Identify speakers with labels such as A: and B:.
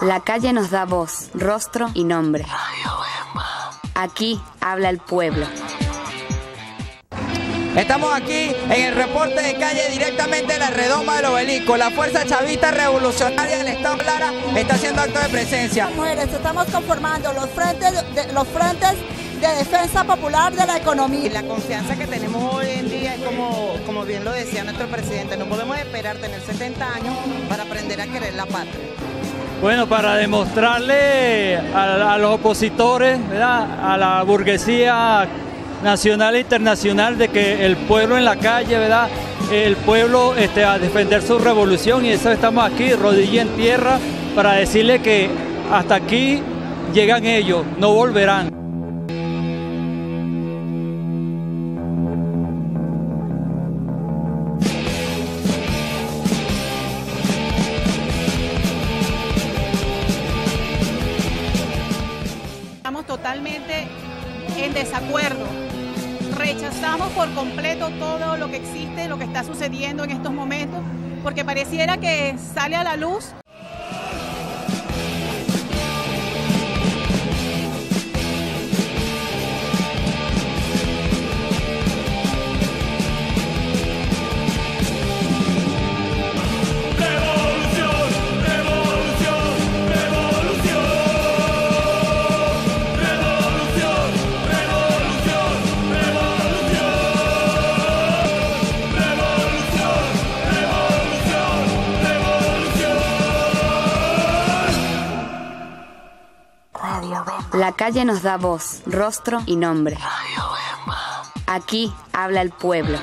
A: La calle nos da voz, rostro y nombre. Aquí habla el pueblo.
B: Estamos aquí en el reporte de calle directamente de la redoma del obelisco. La Fuerza Chavista Revolucionaria del Estado Lara está haciendo acto de presencia.
C: Mujeres, estamos conformando los frentes de, los frentes de defensa popular de la economía.
D: Y la confianza que tenemos hoy en día es como, como bien lo decía nuestro presidente, no podemos esperar tener 70 años para aprender a querer la patria.
E: Bueno, para demostrarle a, los opositores, a la burguesía nacional e internacional de que el pueblo en la calle, ¿verdad? El pueblo este, a defender su revolución y eso estamos aquí, rodilla en tierra, para decirle que hasta aquí llegan ellos, no volverán.
F: En desacuerdo. Rechazamos por completo todo lo que existe, lo que está sucediendo en estos momentos, porque pareciera que sale a la luz
A: La calle nos da voz, rostro y nombre. Aquí habla el pueblo.